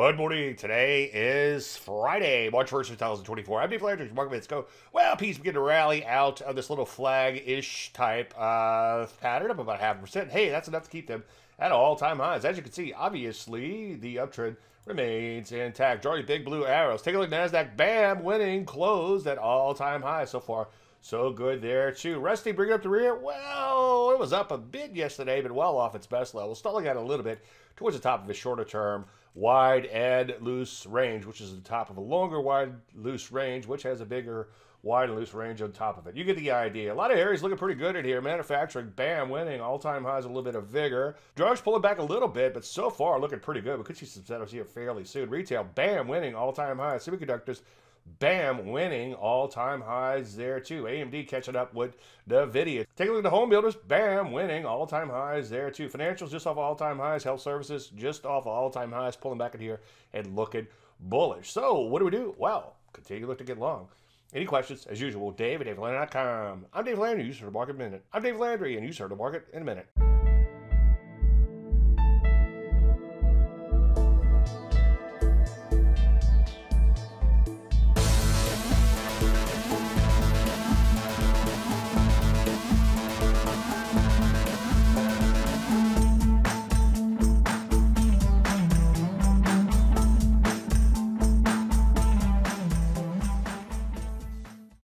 Good morning. Today is Friday, March 1st, 2024. I'm Dave Landry. Market minutes go. Well, peace begin to rally out of this little flag-ish type uh, pattern up about half a percent. Hey, that's enough to keep them at all-time highs. As you can see, obviously, the uptrend remains intact. Drawing big blue arrows. Take a look at NASDAQ. Bam, winning, closed at all-time highs so far. So good there, too. Rusty, bring up the rear. Well, it was up a bit yesterday, but well off its best level. Stalling out a little bit towards the top of a shorter term wide and loose range, which is the top of a longer wide loose range, which has a bigger wide and loose range on top of it. You get the idea. A lot of areas looking pretty good in here. Manufacturing, bam, winning all-time highs, a little bit of vigor. Drugs pulling back a little bit, but so far looking pretty good. We could see some setups here fairly soon. Retail, bam, winning all-time highs. Semiconductors, Bam winning all-time highs there too. AMD catching up with NVIDIA. Take a look at the home builders. Bam winning all-time highs there too. Financials just off all-time highs. Health services just off all-time highs. Pulling back in here and looking bullish. So what do we do? Well, continue to look to get long. Any questions? As usual, Dave at DaveLandry.com. I'm Dave Landry. You heard the market in a minute. I'm Dave Landry, and you heard the market in a minute.